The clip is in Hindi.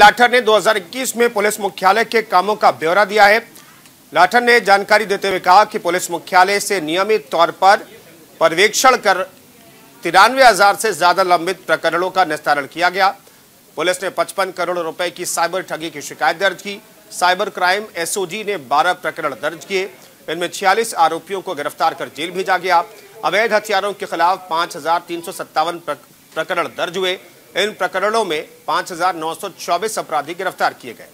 लाठर ने 2021 में पुलिस मुख्यालय के कामों का ब्यौरा दिया है। लाठर ने जानकारी देते हुए कहा कि पुलिस मुख्यालय से नियमित तौर पर पर्यवेक्षण कर तिरानवे हज़ार से ज़्यादा लंबित प्रकरणों का निस्तारण किया गया। पुलिस ने 55 करोड़ रुपए की साइबर ठगी की शिकायत दर्ज की। साइबर क्राइम एसओजी ने 12 प्रकरण दर्ज किए। इनमें 46 आरोपियों को गिरफ़्तार कर जेल भेजा गया। अवैध हथियारों के खिलाफ पाँच प्रकरण दर्ज हुए। इन प्रकरणों में 5,924 अपराधी गिरफ़्तार किए गए।